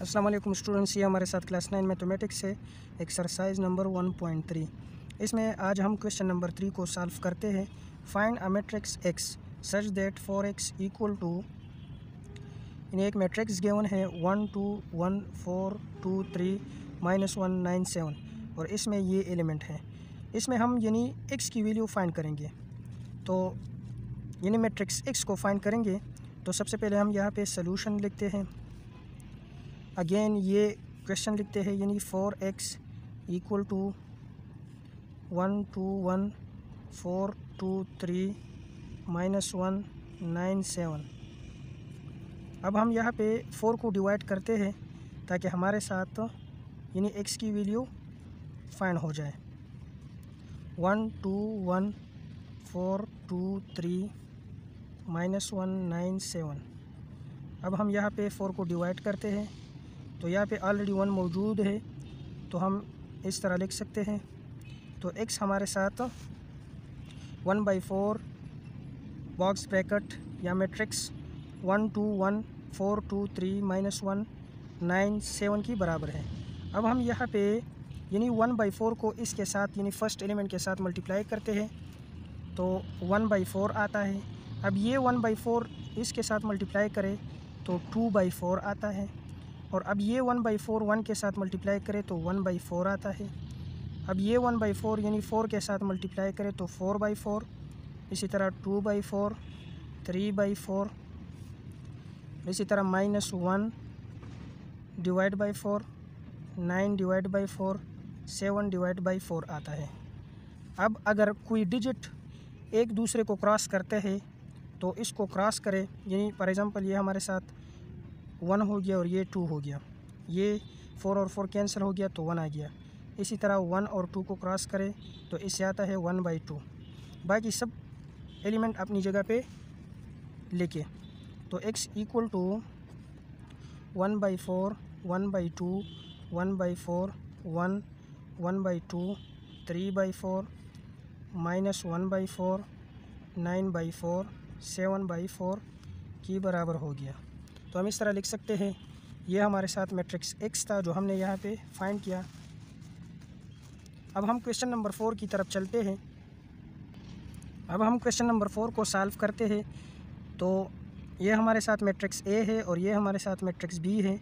वालेकुम स्टूडेंट्स, ये हमारे साथ क्लास नाइन मैथमेटिक्स है exercise number one point three इसमें आज हम क्वेश्चन नंबर थ्री को सॉल्व करते हैं। Find a matrix X such that four X equal to इन एक मैट्रिक्स गेवन है one two one four two three minus one nine seven और इसमें ये एलिमेंट है। इसमें हम यानी एक्स की वैल्यू फाइंड करेंगे। तो यानी मैट्रिक्स एक्स को फाइंड करेंगे तो सबसे पहले हम यहाँ पे सोल्यूशन लिखते हैं। अगेन ये क्वेश्चन लिखते हैं, यानी four X equal to one two one four two three minus one nine seven अब हम यहाँ पे फोर को डिवाइड करते हैं ताकि हमारे साथ, यानी एक्स की वैल्यू फाइंड हो जाए। One two one four two three minus one nine seven अब हम यहाँ पे फोर को डिवाइड करते हैं। तो यहाँ पे ऑलरेडी वन मौजूद है तो हम इस तरह लिख सकते हैं। तो एक्स हमारे साथ one by four box bracket या matrix one two one four two three minus one nine seven की बराबर है। अब हम यहाँ पे यानी वन बाई फोर को इसके साथ यानी फ़र्स्ट एलिमेंट के साथ मल्टीप्लाई करते हैं तो वन बाई फोर आता है। अब ये वन बाई फोर इसके साथ मल्टीप्लाई करें तो टू बाई फोर आता है। और अब ये वन बाई फोर वन के साथ मल्टीप्लाई करें तो वन बाई फोर आता है। अब ये वन बाई फोर यानी फोर के साथ मल्टीप्लाई करें तो फोर बाई फोर, इसी तरह two by four, three by four, इसी तरह minus one divide by four nine divide by four seven divide by four आता है। अब अगर कोई डिजिट एक दूसरे को क्रॉस करते हैं तो इसको क्रॉस करें। यानी फॉर एग्ज़ाम्पल ये हमारे साथ वन हो गया और ये टू हो गया। ये फ़ोर और फोर कैंसिल हो गया तो वन आ गया। इसी तरह वन और टू को क्रॉस करें तो इससे आता है वन बाई टू। बाकी सब एलिमेंट अपनी जगह पे लेके। तो X equal to one by four, one by two, one by four, one one by two, three by four, minus one by four, nine by four, seven by four की बराबर हो गया। तो हम इस तरह लिख सकते हैं, ये हमारे साथ मैट्रिक्स एक्स था जो हमने यहाँ पे फाइंड किया। अब हम क्वेश्चन नंबर फोर की तरफ़ चलते हैं। अब हम क्वेश्चन नंबर फोर को सॉल्व करते हैं। तो ये हमारे साथ मैट्रिक्स ए है और ये हमारे साथ मैट्रिक्स बी है।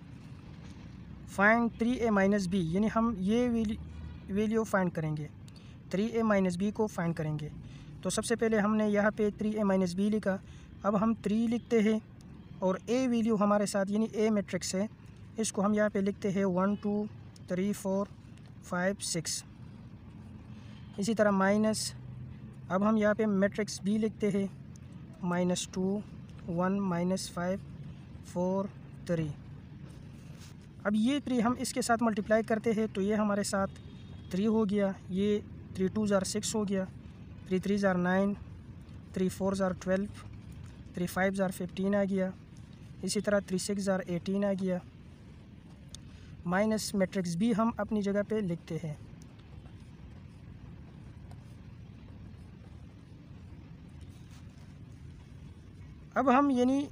Find three A minus B यानी हम ये वैल्यू फाइंड करेंगे। थ्री ए माइनस बी को फाइंड करेंगे। तो सबसे पहले हमने यहाँ पे थ्री ए माइनस बी लिखा। अब हम थ्री लिखते हैं। और ए वैल्यू हमारे साथ, यानी ए मैट्रिक्स है, इसको हम यहाँ पे लिखते हैं one two three four five six इसी तरह माइनस अब हम यहाँ पे मैट्रिक्स बी लिखते हैं minus two one minus five four three अब ये थ्री हम इसके साथ मल्टीप्लाई करते हैं तो ये हमारे साथ थ्री हो गया, ये थ्री टू ज़ार सिक्स हो गया three three are nine three four are twelve three five are fifteen आ गया। इसी तरह थ्री सिक्स ज़ार एटीन आ गया। माइनस मैट्रिक्स भी हम अपनी जगह पे लिखते हैं। अब हम यानी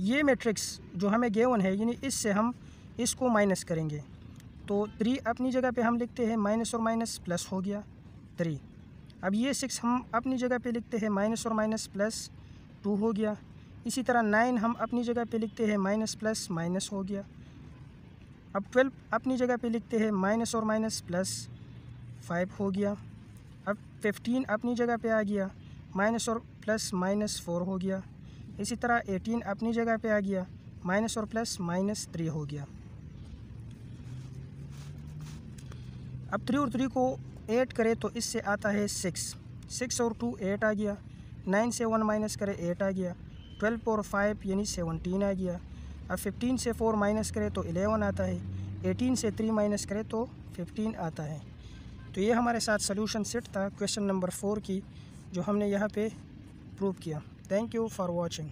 ये मैट्रिक्स जो हमें गेवन है, यानी इससे हम इसको माइनस करेंगे। तो थ्री अपनी जगह पे हम लिखते हैं माइनस और माइनस प्लस हो गया थ्री अब ये सिक्स हम अपनी जगह पे लिखते हैं माइनस और माइनस प्लस टू हो गया। इसी तरह नाइन हम अपनी जगह पे लिखते हैं माइनस प्लस माइनस हो गया। अब ट्वेल्व अपनी जगह पे लिखते हैं माइनस और माइनस प्लस फाइव हो गया। अब फिफ्टीन अपनी जगह पे आ गया। माइनस और प्लस माइनस फोर हो गया। इसी तरह एटीन अपनी जगह पे आ गया। माइनस और प्लस माइनस थ्री हो गया। अब थ्री और थ्री को ऐड करें तो इससे आता है सिक्स। सिक्स और टू एट आ गया। नाइन से वन माइनस करें एट आ गया। ट्वेल्व और फाइव यानी सेवनटीन आ गया। अब फिफ्टीन से फोर माइनस करें तो एलेवन आता है। एटीन से थ्री माइनस करें तो फिफ्टीन आता है। तो ये हमारे साथ सोल्यूशन सेट था, क्वेश्चन नंबर फोर की, जो हमने यहाँ पे प्रूव किया। Thank you for watching.